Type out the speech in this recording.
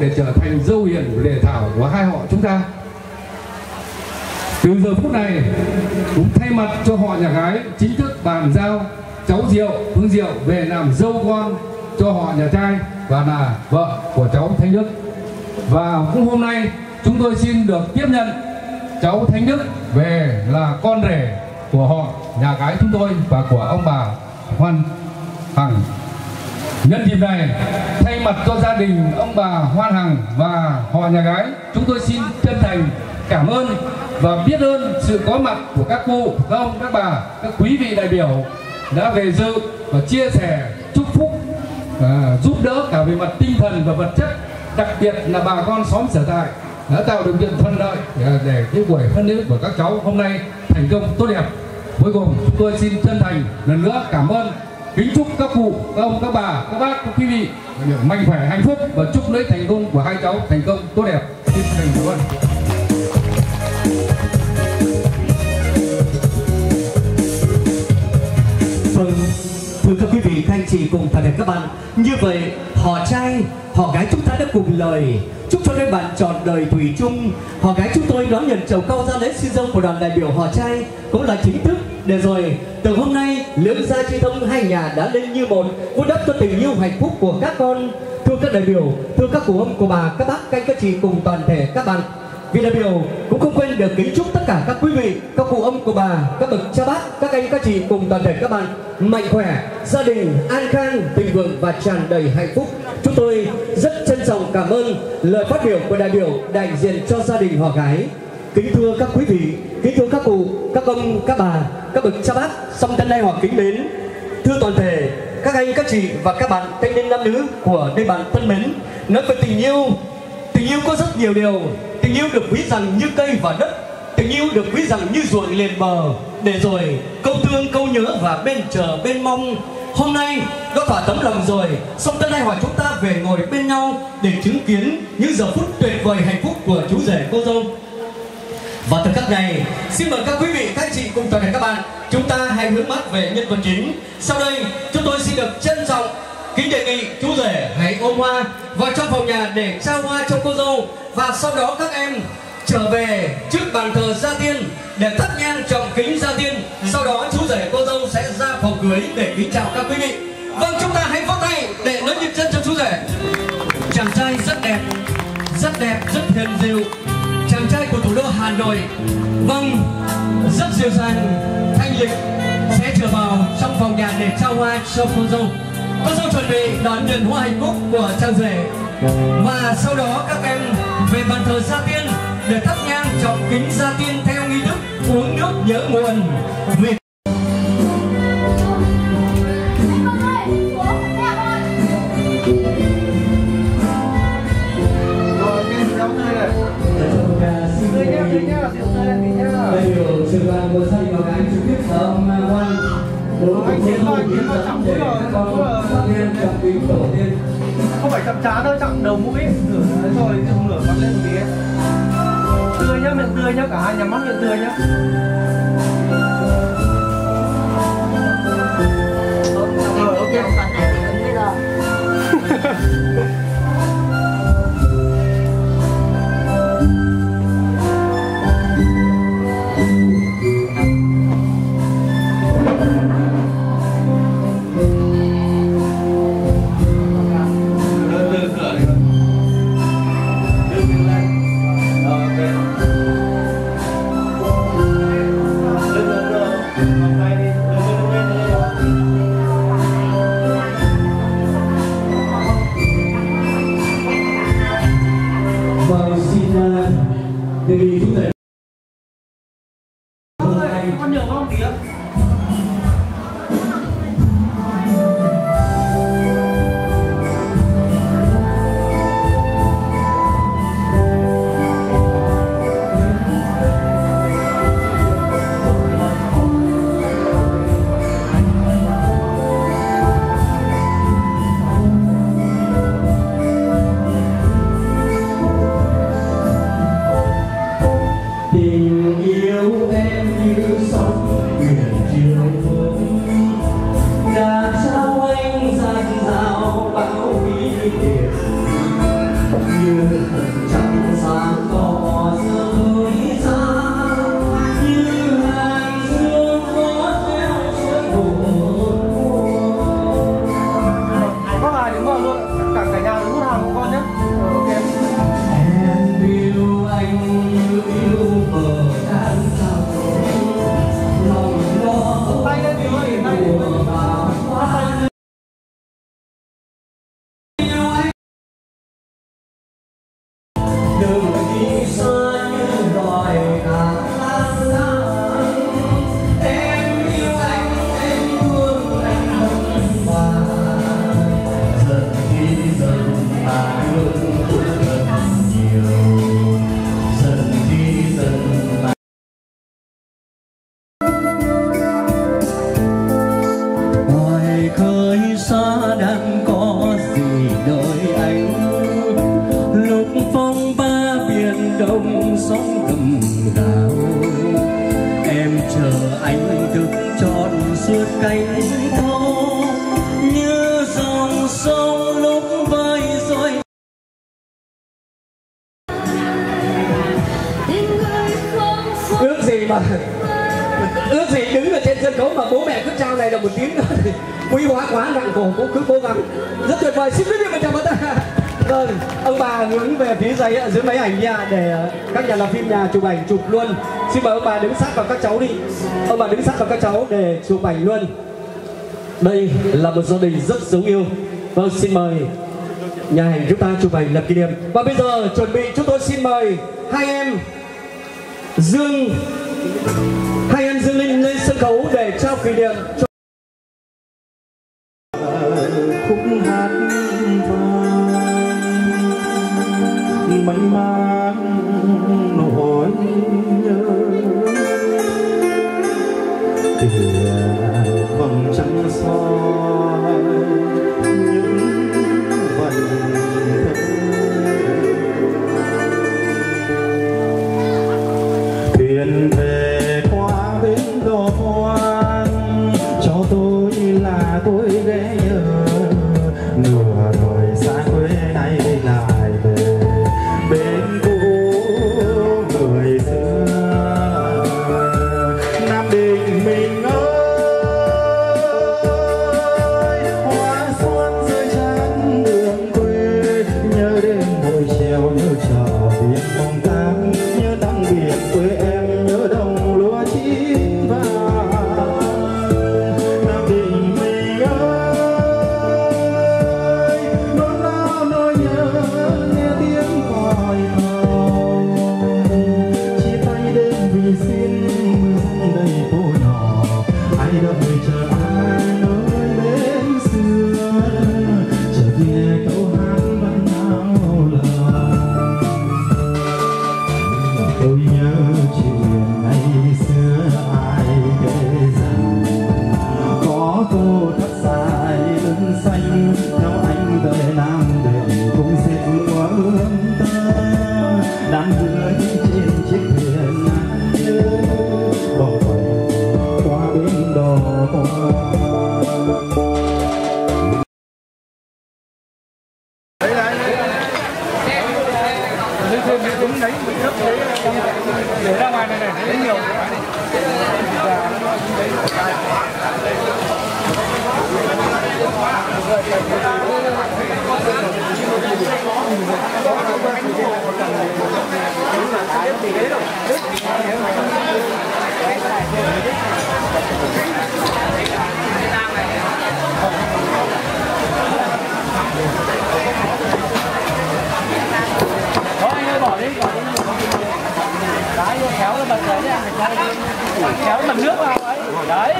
để trở thành dâu hiền lệ thảo của hai họ chúng ta. Từ giờ phút này, cũng thay mặt cho họ nhà gái, chính thức bàn giao cháu Diệu, Phương Diệu về làm dâu con cho họ nhà trai và là vợ của cháu Thanh Đức. Và cũng hôm nay, chúng tôi xin được tiếp nhận cháu Thanh Đức về là con rể của họ, nhà gái chúng tôi và của ông bà Hoan Hằng. Nhân dịp này, thay mặt cho gia đình ông bà Hoan Hằng và họ nhà gái, chúng tôi xin chân thành cảm ơn và biết ơn sự có mặt của các cô, các ông, các bà, các quý vị đại biểu đã về dự và chia sẻ chúc phúc và giúp đỡ cả về mặt tinh thần và vật chất. Đặc biệt là bà con xóm sở tại đã tạo điều kiện thuận lợi à, để cái buổi hân lễ của các cháu hôm nay thành công tốt đẹp. Cuối cùng chúng tôi xin chân thành lần nữa cảm ơn kính chúc các cụ, các ông, các bà, các bác, các quý vị mạnh khỏe, hạnh phúc và chúc lễ thành công của hai cháu thành công tốt đẹp. Xin thành cảm các bạn. Như vậy, họ trai, họ gái chúng ta đã cùng lời. Chúc cho các bạn trọn đời thủy chung. Họ gái chúng tôi đón nhận chầu cao ra lễ xin dâu của đoàn đại biểu họ trai Cũng là chính thức. Để rồi từ hôm nay lưỡng gia chi thông hai nhà đã lên như một vun đắp cho tình yêu hạnh phúc của các con. Thưa các đại biểu thưa các cụ ông của bà các bác các anh các chị cùng toàn thể các bạn vị đại biểu cũng không quên được kính chúc tất cả các quý vị, các cụ ông của bà, các bậc cha bác, các anh, các chị cùng toàn thể các bạn mạnh khỏe, gia đình an khang, thịnh vượng và tràn đầy hạnh phúc. Chúng tôi rất trân trọng, cảm ơn lời phát biểu của đại biểu đại diện cho gia đình họ gái. Kính thưa các quý vị, kính thưa các cụ, các ông, các bà, các bậc cha bác, song thân nay họ kính mến. Thưa toàn thể, các anh, các chị và các bạn, thanh niên nam nữ của đây bạn thân mến, nói về tình yêu tình yêu có rất nhiều điều. Tình yêu được ví rằng như cây và đất. Tình yêu được ví rằng như ruộng liền bờ. Để rồi câu thương câu nhớ và bên chờ bên mong. Hôm nay đã thỏa tấm lòng rồi. Song tân nay hỏi chúng ta về ngồi bên nhau để chứng kiến những giờ phút tuyệt vời hạnh phúc của chú rể cô dâu. Và thời khắc này, xin mời các quý vị, các chị cùng toàn thể các bạn, chúng ta hãy hướng mắt về nhân vật chính. Sau đây, chúng tôi xin được trân trọng kính đề nghị chú rể hãy ôm hoa vào trong phòng nhà để trao hoa cho cô dâu và sau đó các em trở về trước bàn thờ gia tiên để thắp nhang trọng kính gia tiên. Sau đó chú rể cô dâu sẽ ra phòng cưới để kính chào các quý vị. Vâng, chúng ta hãy vỗ tay để nói nhịp chân cho chú rể. Chàng trai rất đẹp, rất đẹp, rất hiền dịu, chàng trai của thủ đô Hà Nội Vâng, rất dịu dàng, thanh lịch Sẽ trở vào trong phòng nhà để trao hoa cho cô dâu Cô dâu chuẩn bị đón nhận hoa hạnh phúc của chàng rể. Và sau đó các em về bàn thờ gia tiên Để thắp nhang trọng kính gia tiên theo nghi thức uống nước nhớ nguồn. Vì Với chiến thôi, chiến thôi, chậm mũi tiên không phải chậm trán đâu chậm đầu mũi. Nửa rồi dùng nửa bắn lên một tí ấy. tươi nhá miệng tươi nhá cả hai nhắm mắt miệng tươi nhá. Rồi ok thần chẳng sáng cứ cố gắng. Rất tuyệt vời. Xin quý vị và chào mừng vâng ông bà hướng về phía giấy dưới máy ảnh nha, để ờ, các nhà làm phim nhà chụp ảnh chụp luôn. Xin mời ông bà đứng sát vào các cháu đi. Ông bà đứng sát vào các cháu để chụp ảnh luôn. Đây là một gia đình rất giống yêu. Vâng xin mời nhà hành chúng ta chụp ảnh lập kỷ niệm. Và bây giờ chuẩn bị chúng tôi xin mời hai em dương, hai em dương linh lên sân khấu để trao kỷ niệm kéo tầm nước vào ấy. Đấy.